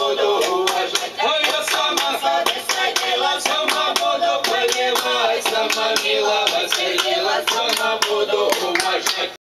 буду уважать, а я сама зацвела, сама буду поливать, сама миловать, сама буду